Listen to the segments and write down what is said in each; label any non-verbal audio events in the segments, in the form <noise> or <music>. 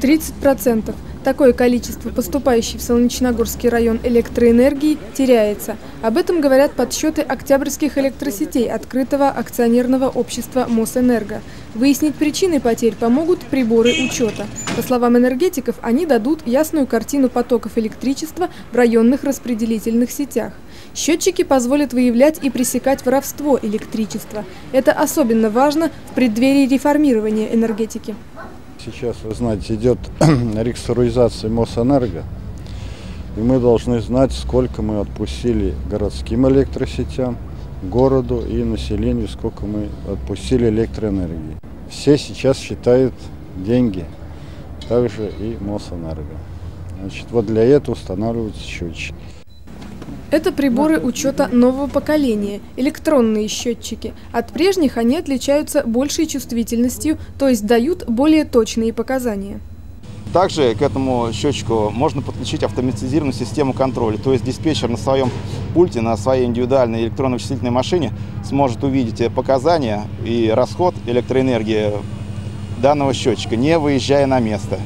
30%. Такое количество поступающей в Солнечногорский район электроэнергии теряется. Об этом говорят подсчеты октябрьских электросетей открытого акционерного общества «Мосэнерго». Выяснить причины потерь помогут приборы учета. По словам энергетиков, они дадут ясную картину потоков электричества в районных распределительных сетях. Счетчики позволят выявлять и пресекать воровство электричества. Это особенно важно в преддверии реформирования энергетики. Сейчас, вы знаете, идет <clears throat> реструктуризация Мосэнерго. И мы должны знать, сколько мы отпустили городским электросетям, городу и населению, сколько мы отпустили электроэнергии. Все сейчас считают деньги, также и Мосэнерго. Значит, вот для этого устанавливаются счетчики. Это приборы учета нового поколения, электронные счетчики. От прежних они отличаются большей чувствительностью, то есть дают более точные показания. Также к этому счетчику можно подключить автоматизированную систему контроля. То есть диспетчер на своем пульте, на своей индивидуальной электронно-вычислительной машине сможет увидеть показания и расход электроэнергии данного счетчика, не выезжая на место.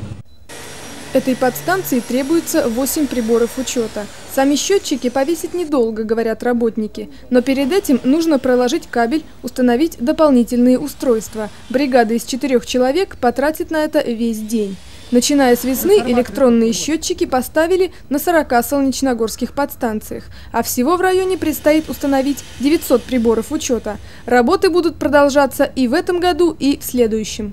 Этой подстанции требуется 8 приборов учета. Сами счетчики повесить недолго, говорят работники. Но перед этим нужно проложить кабель, установить дополнительные устройства. Бригада из четырех человек потратит на это весь день. Начиная с весны электронные счетчики поставили на 40 солнечногорских подстанциях, а всего в районе предстоит установить 900 приборов учета. Работы будут продолжаться и в этом году, и в следующем.